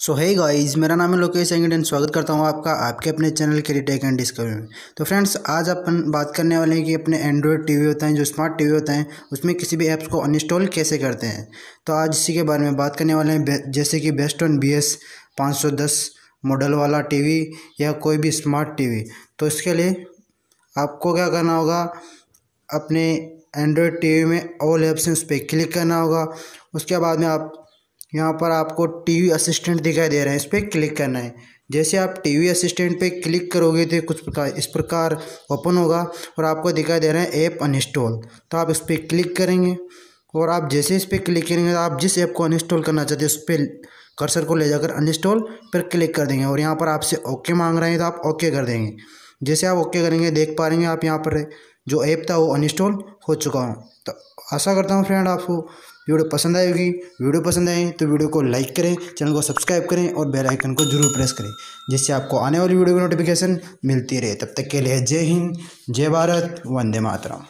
सो है गाइस मेरा नाम है लोकेश एंगड एंड स्वागत करता हूँ आपका आपके अपने चैनल के टेक एंड डिस्कवरी में। तो फ्रेंड्स आज अपन बात करने वाले हैं कि अपने एंड्रॉयड टीवी होते हैं, जो स्मार्ट टीवी होते हैं, उसमें किसी भी ऐप्स को अनइंस्टॉल कैसे करते हैं? तो आज इसी के बारे में बात करने वाले हैं। जैसे कि best on B S model वाला टीवी या कोई भी स्मार्ट टीवी तो इसके लिए आपको क्या करना होगा? अपने एंड्रॉयड टीवी में ऑल ऐप्स एप्स उस पर क्लिक करना होगा। उसके बाद में आप यहाँ पर आपको टीवी असिस्टेंट दिखाई दे रहा है, इस पर क्लिक करना है। जैसे आप टीवी असिस्टेंट पे क्लिक करोगे तो कुछ प्रकार, इस प्रकार ओपन होगा और आपको दिखाई दे रहा है ऐप अनइंस्टॉल। तो आप इस पर क्लिक करेंगे और आप जैसे इस पर क्लिक करेंगे तो आप जिस ऐप को अनइंस्टॉल करना चाहते हैं, उस पर कर्सर को ले जाकर अनइंस्टॉल पर क्लिक कर देंगे और यहाँ पर आपसे ओके मांग रहे हैं तो आप ओके कर देंगे। जैसे आप ओके करेंगे, देख पा रहे हैं आप यहाँ पर जो ऐप था वो अनइंस्टॉल हो चुका हूँ। तो आशा करता हूँ फ्रेंड आपको वीडियो पसंद आएगी वीडियो पसंद आए तो वीडियो को लाइक करें चैनल को सब्सक्राइब करें और बेल आइकन को ज़रूर प्रेस करें, जिससे आपको आने वाली वीडियो की नोटिफिकेशन मिलती रहे। तब तक के लिए जय हिंद, जय भारत, वंदे मातरम।